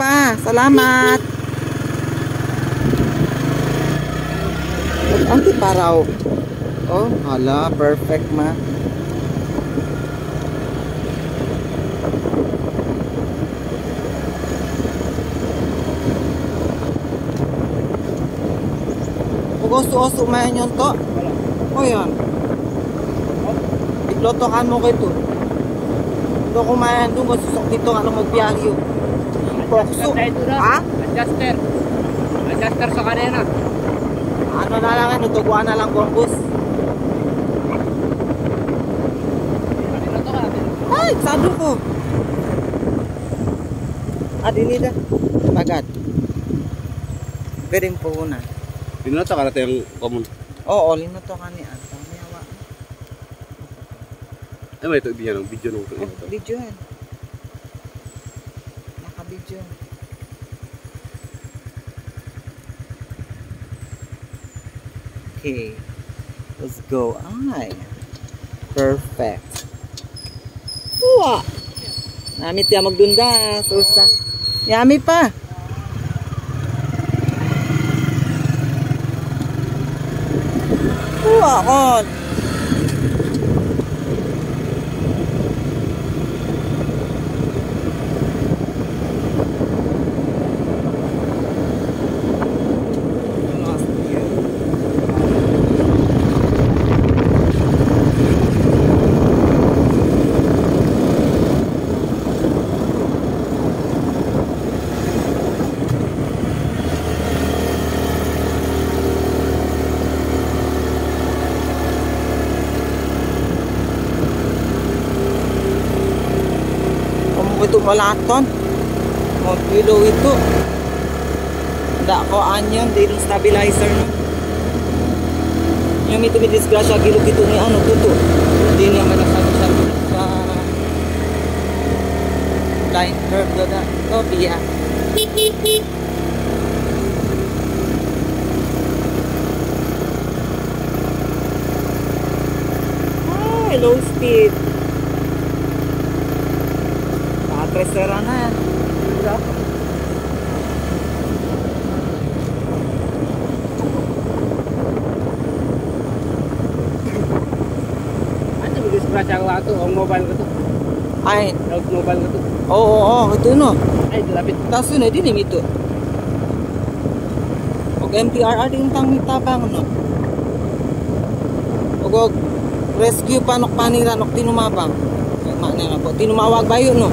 pa. Salamat. Ang tiparaw. Oh, hala, perfect ma. Ugoso-oso mayan yun to. O yan. Itlotokan mo ko ito. Ito kumayan doon, susok dito nung magbiyahe yun. Pokso. Ha? Adjuster. Adjuster sa kanina. Ano na lang yan, na lang ka natin. Ay, sado ko. Ah, dinida. Bagad. Pwedeng puhunan. Pinata ka natin yung common. Oo, lino to kani ata. May awa. Ay, may ito, video nung video nung Oh, video yan. Naka-video. Okay. Let's go. Ay. Perfect. Uwa. Namit ya magdunda. Susa. Yami pa. Uwa kon. Itu malaton. Mau kilo itu. Ndak ko anyan din stabilizer no. Yung ito may disgrasya kilo kito ni ano tuto. Hindi niya manasano sa sa line curve do da. Oh, biya. Low speed. geserannya berapa ada begitu seberapa waktu orang mobile gitu Ain. Laut mobile gitu. Oh, oh, oh, itu no. Ain dilapit. Tasun itu nih itu. Oke, MTR ada yang tang tabang no. Og rescue panok panira nok tinumabang. Maknanya apa? Tinumawag bayo no.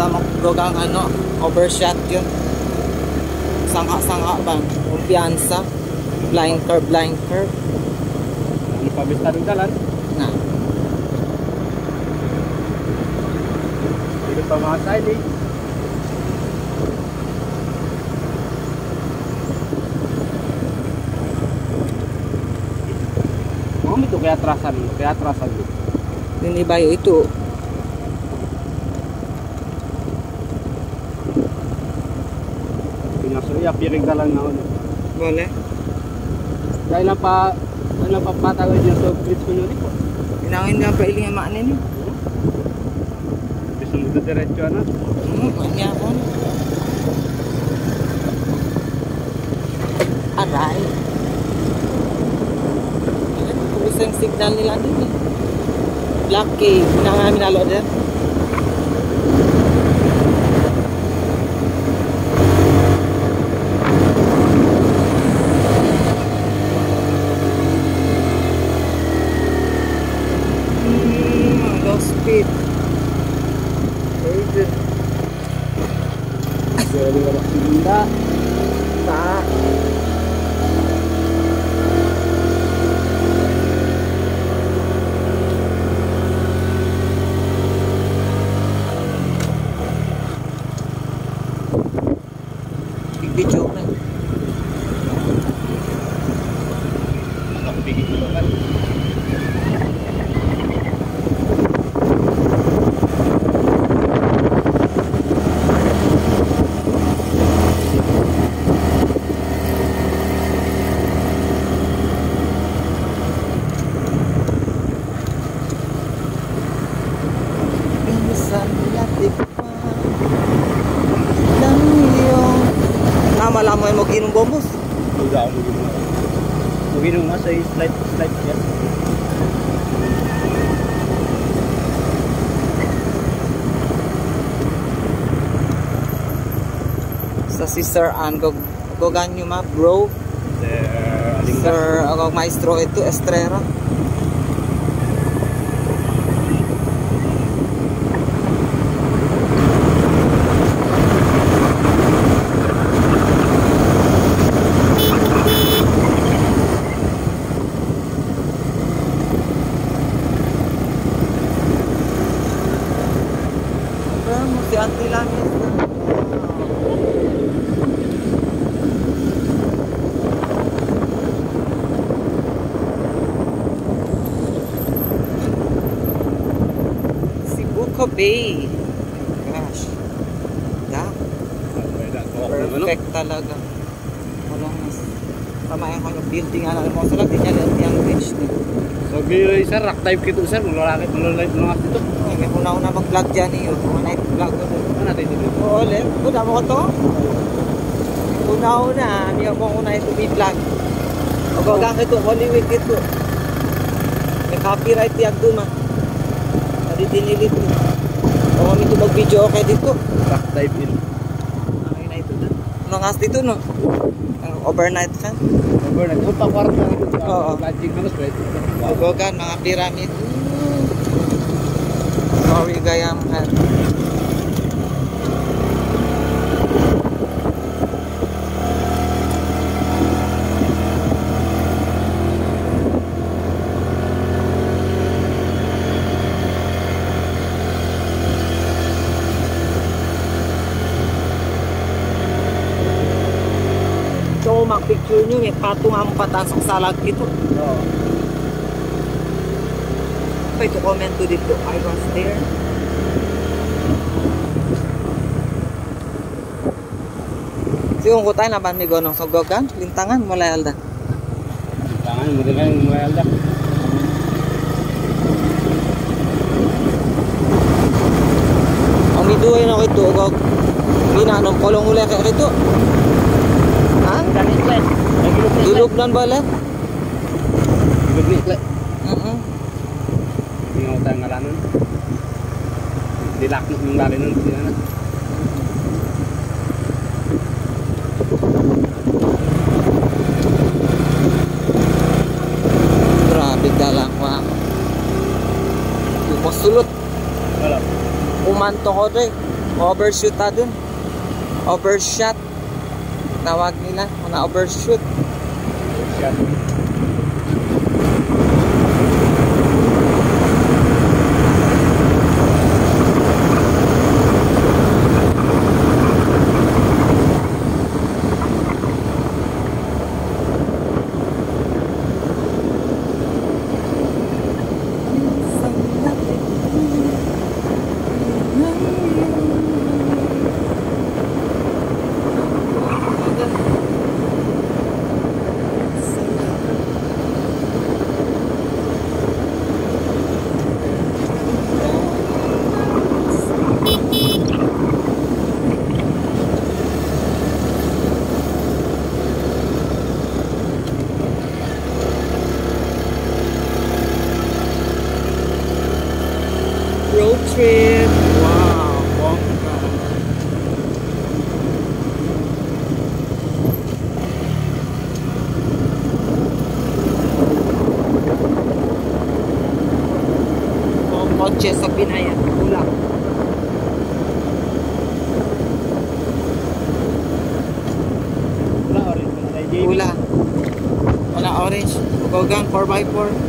tama dugang ano overshot yun. Sanga-sanga bang umpiansa blind curve blind curve. Ano pa bista ng dalan? Na. Hindi pa mga side eh. Kaya kayak atrasan, kayak atrasan. Ini bayo itu piring dalan na ano. Wala. Dahil na pa, ano pa patawid niya sa bridge ko yun po. Inangin nga pa iling ang maanin eh. Bisa mo ito diretso ano. Hmm, kanya ako. Aray. Pulis yung signal nila din eh. Black cave. Una nga namin nalo din. ginom bombos? Wala akong ginom. Ginom nga sa slide, slide yan. Sa si Sir Angog Goganyo map, bro. Sir, Sir Maestro ito, Estrera. Si Auntie. Gosh. Yeah, perfect talaga. Walang mas. Tamayan ko yung building ano mo sa lagi niya yung ni. So, sir, rock type kito sir, mga dito. May una-una mag-vlog dyan eh. Mga night vlog ko. Ano natin dito? Oo, ulit. Una mo ko to. Una-una, hindi ako una ito vlog. O gagang ito, Holy Week ito. May copyright yan doon ma. Hindi dinilit mo. O kami ito mag-video okay dito. Rock type in. Ay na ito doon. Ano nga dito no? Overnight fan. Overnight. Oh, na ito. Oo. Lodging na mas? O gagan, mga pyramid. Sorry sorry Gayamhan So, mag-picture nyo, may patungan mo patasok sa lag ito. Oo. Oh. No apa itu komen tuh di I was there Siung kota ini ba ni Gonong sogokan Lintangan mulai alda. Lintangan mulai kan mulai alda. Omiduay na ko ito Mina nang kolong ulay kay ito. Gitu. Ha? Dulog nan ba le? Dulog ni Hindi nga tayo ngalanon. Dilak ng lali nun. Hindi na. Grabe dalang wa. Yung sulot. Wala. Umanto ko doy. Overshoot ta dun. Overshot. Tawag nila. Mga overshoot. Siya. 5 4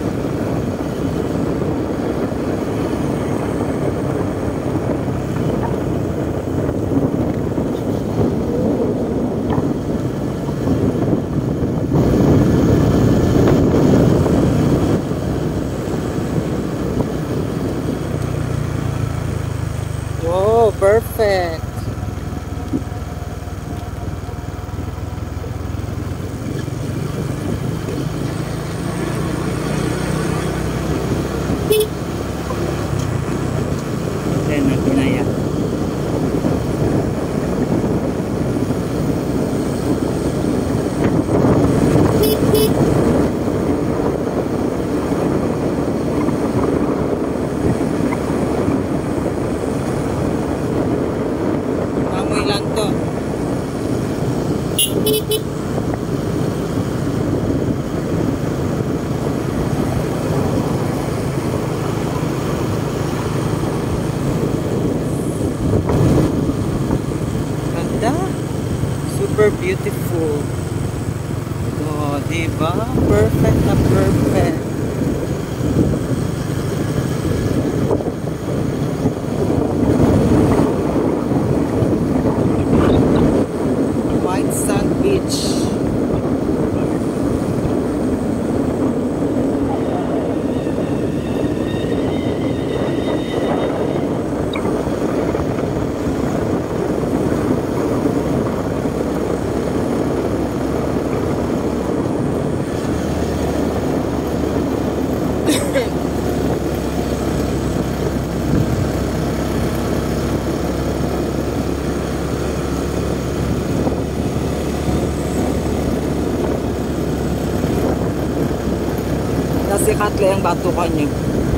Kasi katle ang batukan niyo.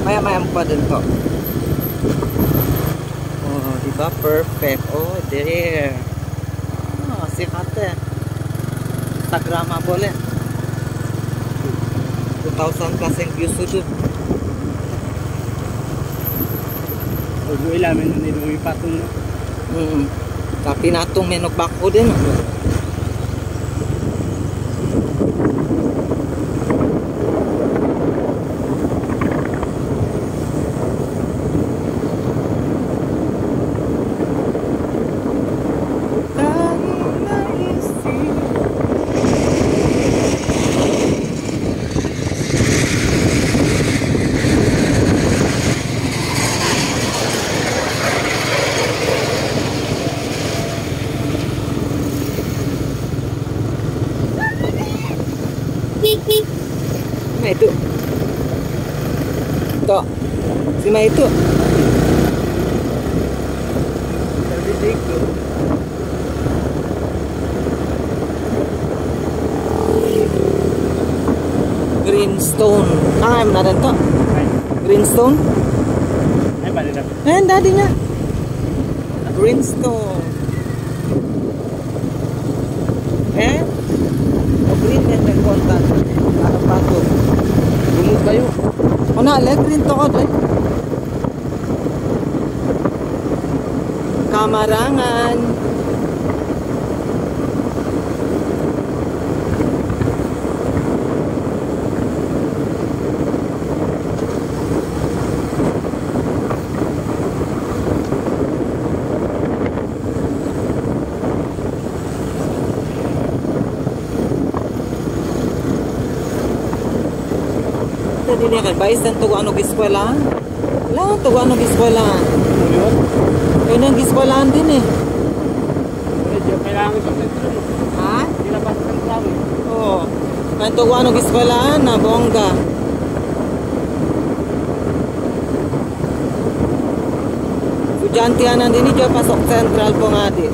Maya-maya pa din to. Oh, di ba? Perfect. Oh, there. Ah, sikat eh. Instagramable eh. 2,000 plus ang views to dun. Huwag mo ilamin na nilumi patong no. Mm. Tapi natong menok bako din. ah. Nah itu. Tok. Si Mai itu. Sabi dito. Greenstone. Ah, nadan tok. Ay, Greenstone. ay bali na. Eh, dadinya. Greenstone. Eh? Oh, green and then contact. Ano pa to? Lumot kayo. O na, le, green to ko, le. Kamarangan. Ito din bayis ng tuwa ano giskwelahan. Wala, tuwa ano giskwelahan. Yun. Kaya nang giskwelahan din eh. Medyo kailangan sa sentro no. Ha? Nilabas ng tao eh. Oo. Kaya tuwa ano giskwelahan na, bongga. Estudyante yan nandini dyan, pasok central po nga di.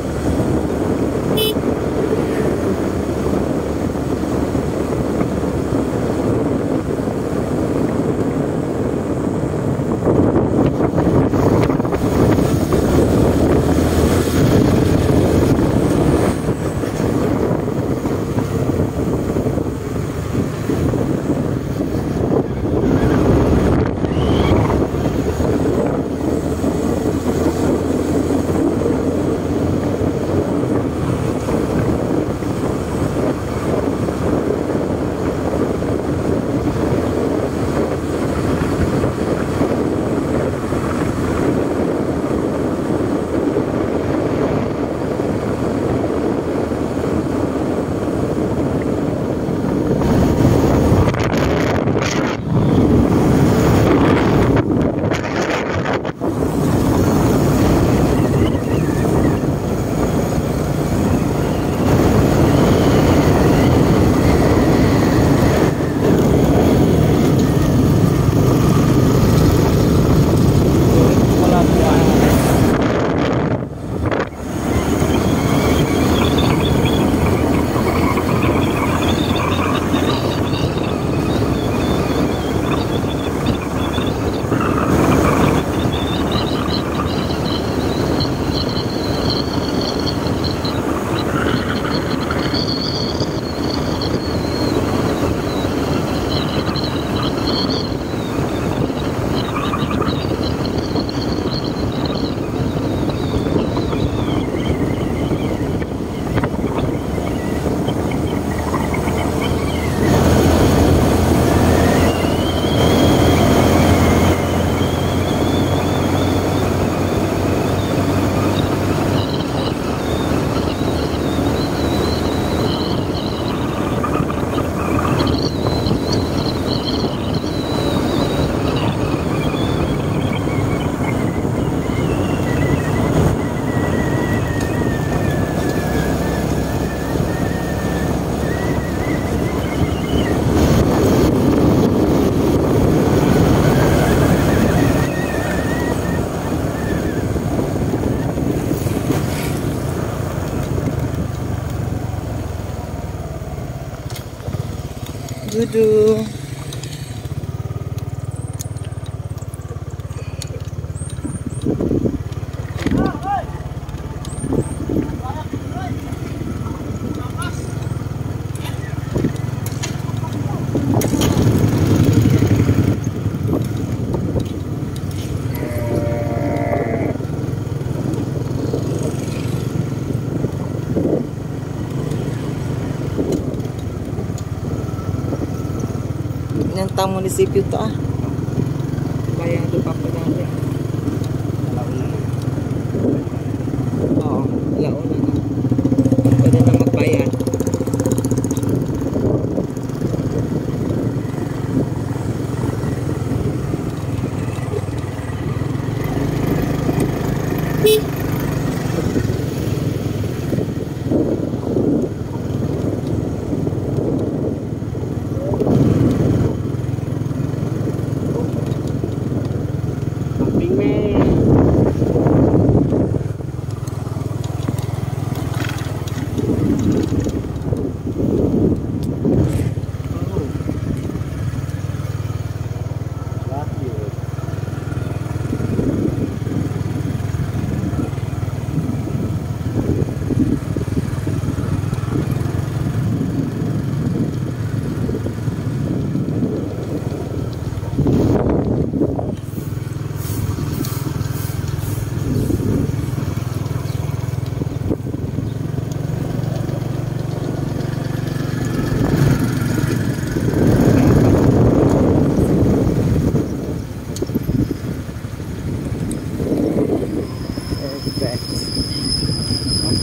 Duduk. Tá Catar, município tá.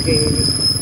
okay.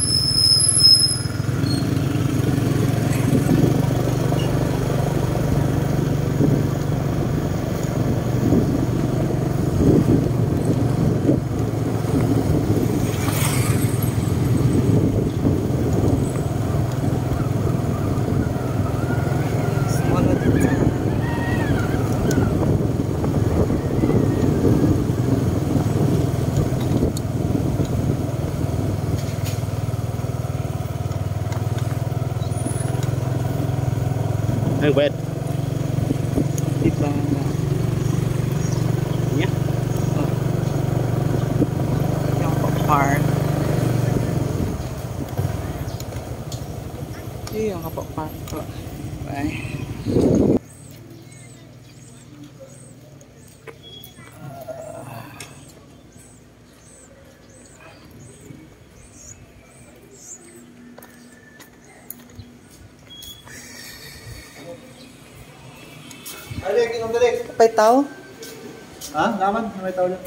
Anh quên. Tiếp ba Nhá Trong phòng phà Đi học phòng phà Vậy Tao? Ha? Naman, may tao dyan.